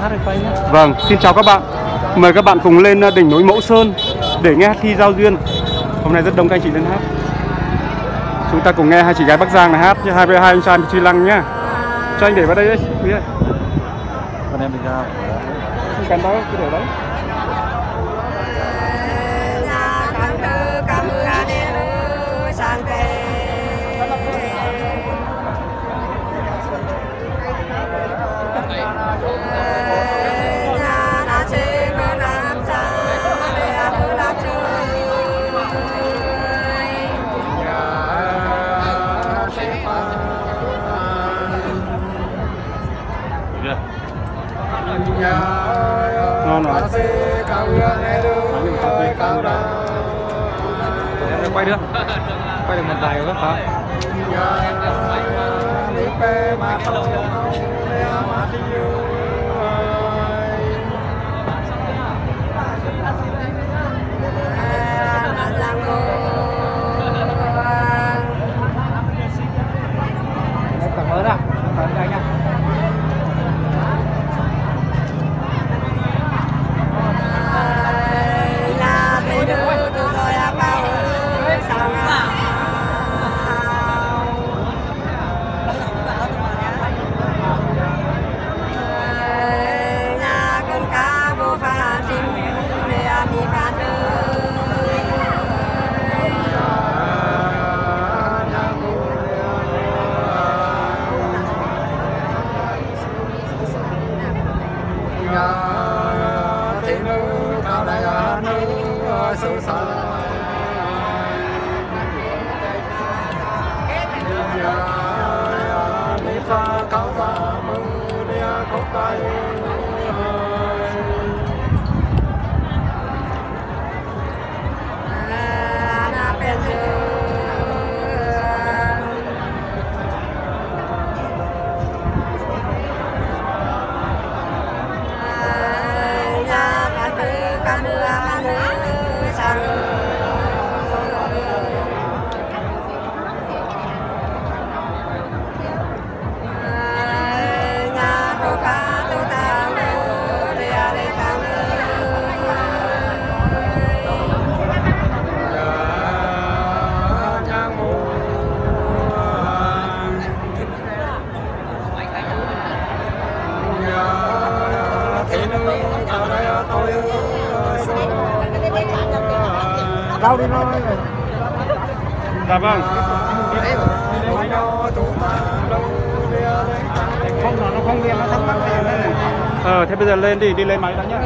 hát hay quay nhé. Vâng, xin chào các bạn. Mời các bạn cùng lên đỉnh núi Mẫu Sơn để nghe thi giao duyên. Hôm nay rất đông các anh chị lên hát. Chúng ta cùng nghe hai chị gái Bắc Giang này hát với hai với hai anh trai Chi Lăng nhá. Cho anh để vào đây đấy, Quý ơi. Con em đi ra. Cần đâu, cứ để đấy. Quay được. Quay được một vài các bạn. Em 항상 Dạ vâng. Không nó không biết nó thắc mắc cái này. Ờ, thế bây giờ lên đi, đi lên máy đã nhá.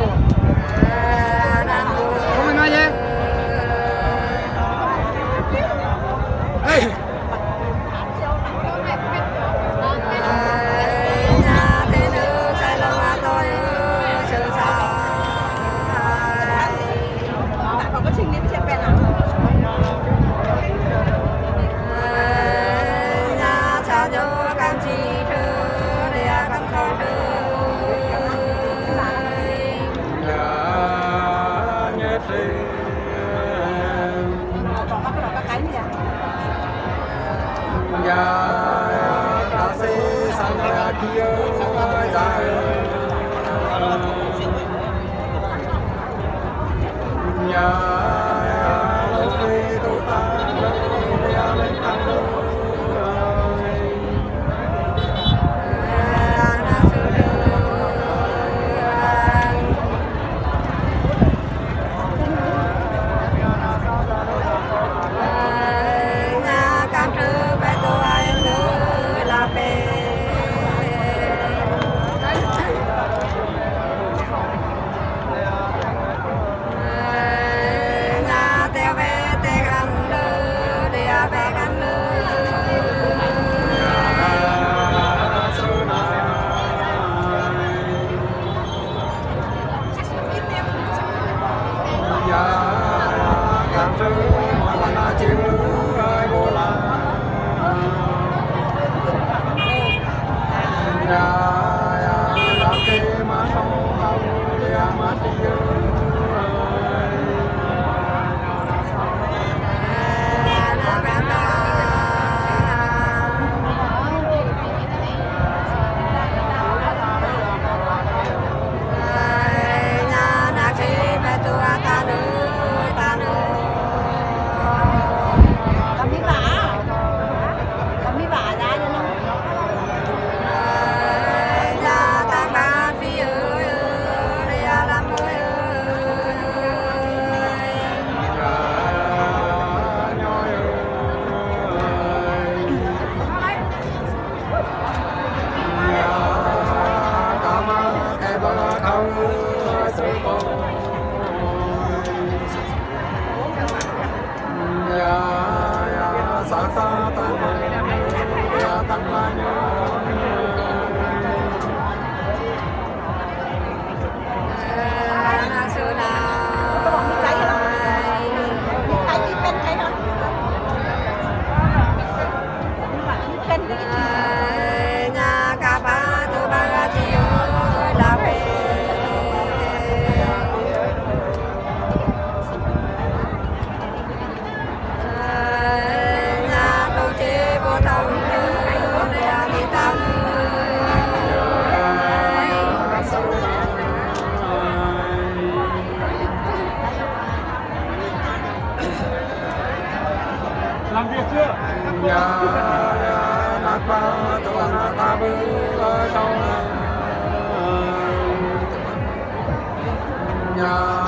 Yeah. ba tu la ta bu la sau nhà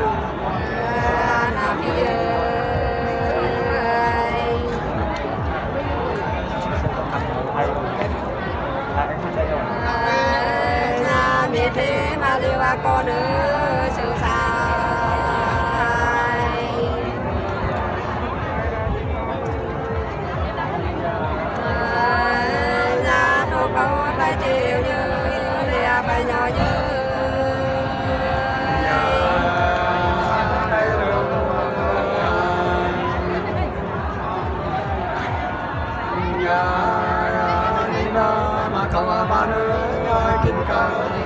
to nhà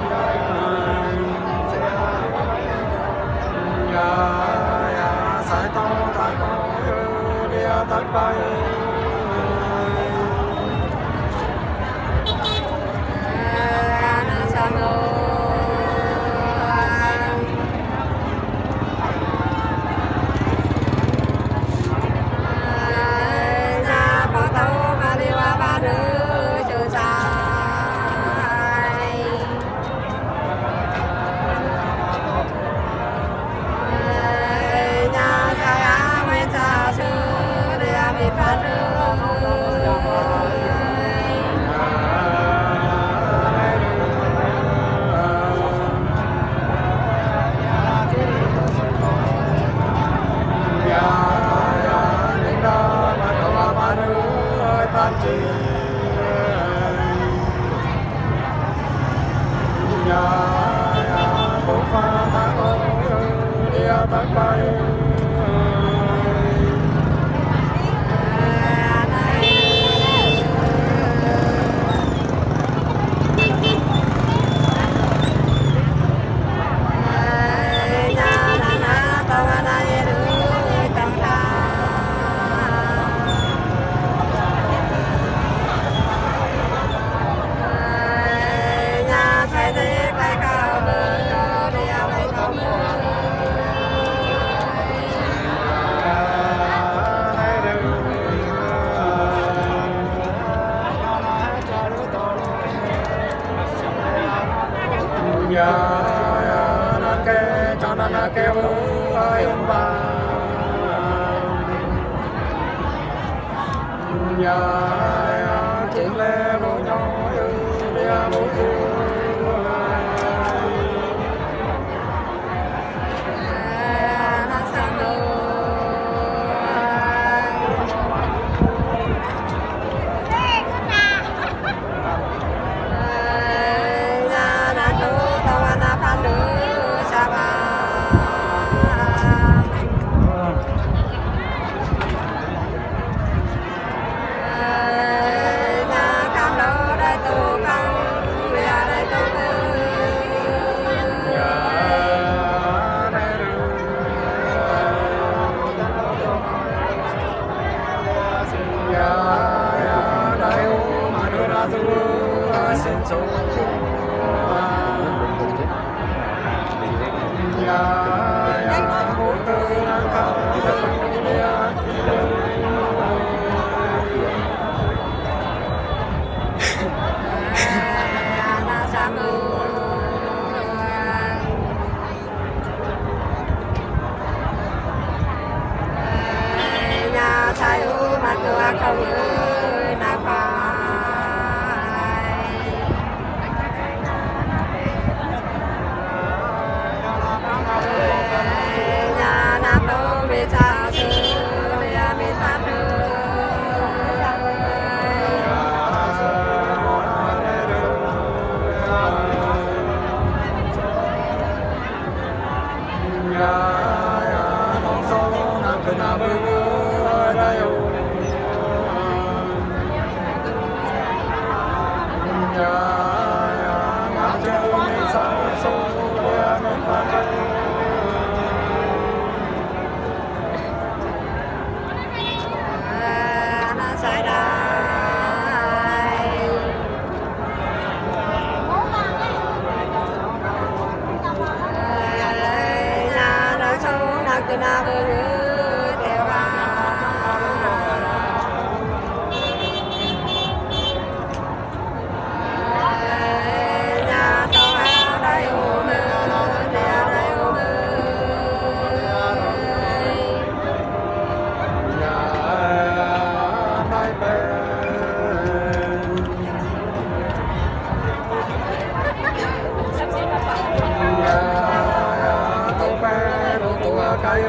Phải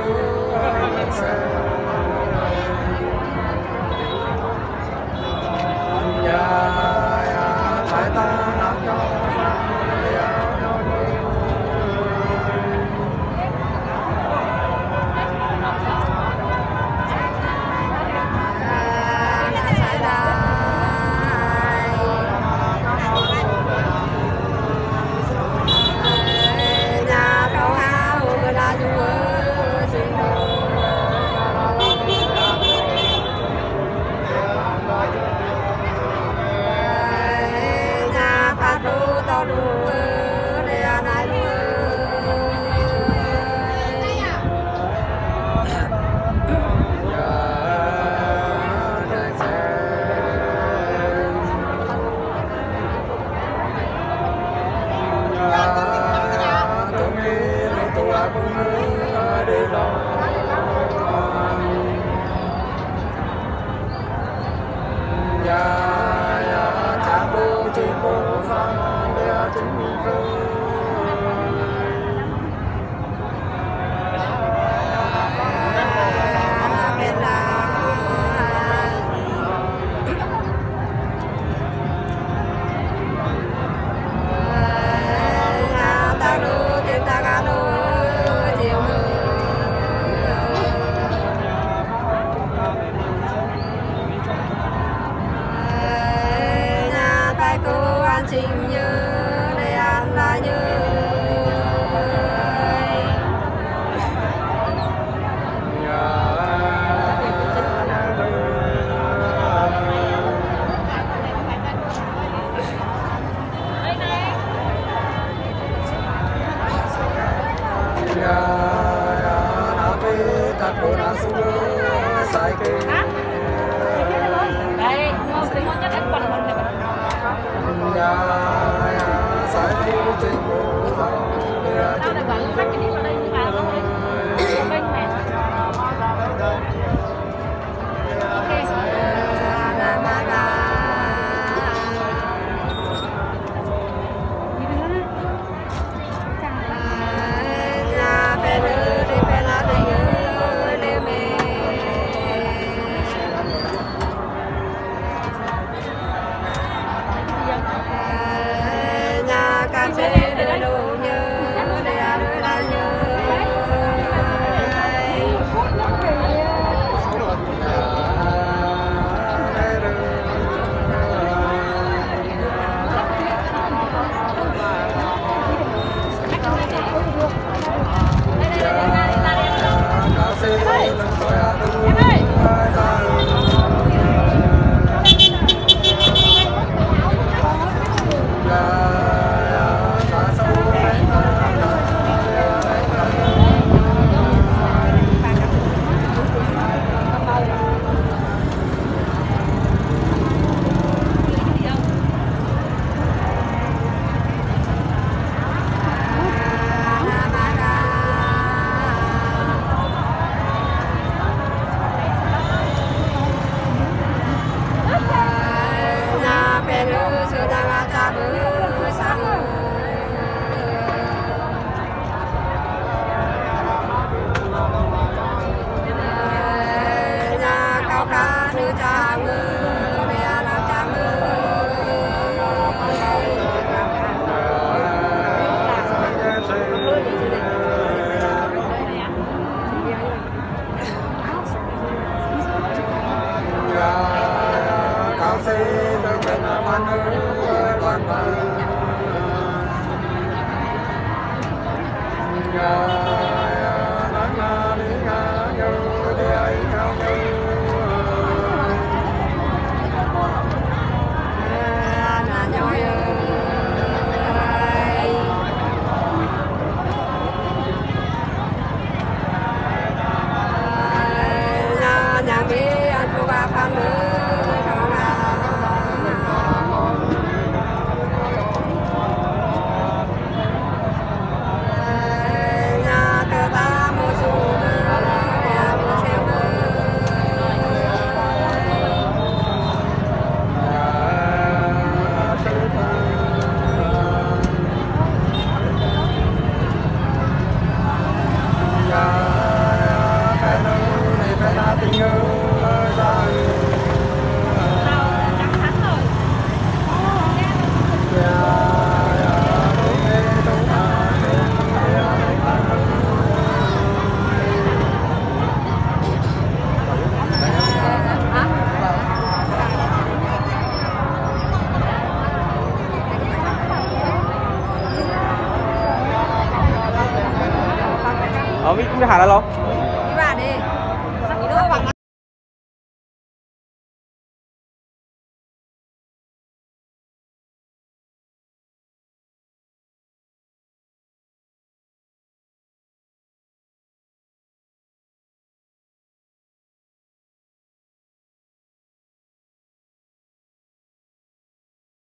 ta thật của nó xuống sai kia đây ngon thì ngon nhất anh quần mình này. Dạ sai ไปหาแ